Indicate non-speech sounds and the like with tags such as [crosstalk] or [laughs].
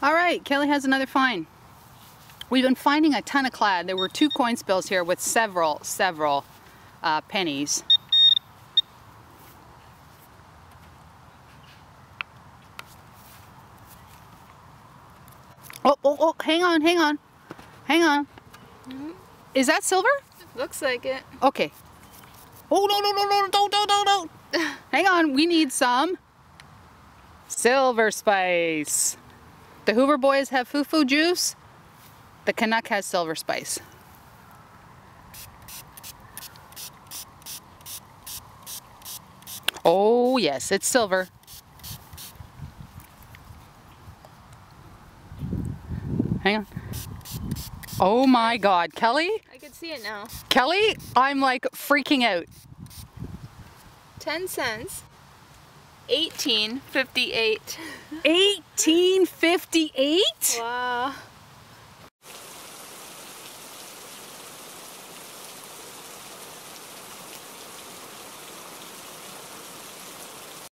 All right, Kelly has another find. We've been finding a ton of clad. There were two coin spills here with several, several uh, pennies. Oh, oh, oh, hang on, hang on. Hang on. Mm -hmm. Is that silver? Looks like it. Okay. Oh, no, no, no, no, don't, don't, don't, don't. [laughs] hang on, we need some silver spice. The Hoover boys have fufu juice. The Canuck has silver spice. Oh yes, it's silver. Hang on. Oh my god, Kelly? I can see it now. Kelly, I'm like freaking out. 10 cents. 1858. 1858? Wow.